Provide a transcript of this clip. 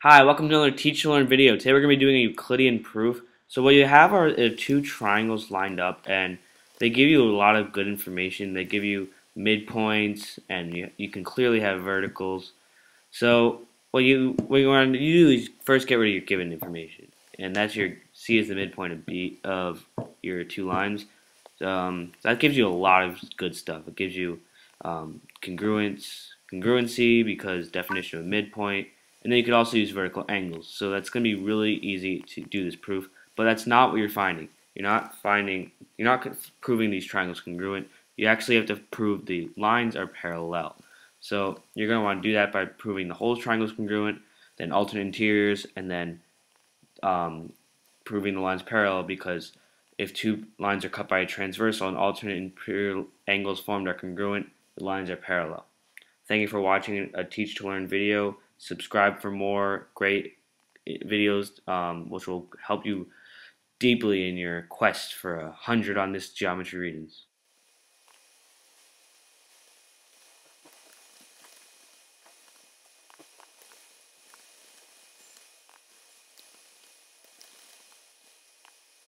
Hi, welcome to another Teach to Learn video. Today we're going to be doing a Euclidean proof. So what you have are two triangles lined up and they give you a lot of good information. They give you midpoints and you, you can clearly have verticals. So what you what you want to do is first get rid of your given information. And that's your C is the midpoint of B of your two lines. Um, that gives you a lot of good stuff. It gives you um, congruence, congruency because definition of midpoint and then you could also use vertical angles. So that's going to be really easy to do this proof, but that's not what you're finding. You're not finding, you're not proving these triangles congruent. You actually have to prove the lines are parallel. So you're going to want to do that by proving the whole triangle is congruent, then alternate interiors, and then um, proving the lines parallel because if two lines are cut by a transversal and alternate interior angles formed are congruent, the lines are parallel. Thank you for watching a Teach to Learn video subscribe for more great videos um, which will help you deeply in your quest for a hundred on this geometry Regents.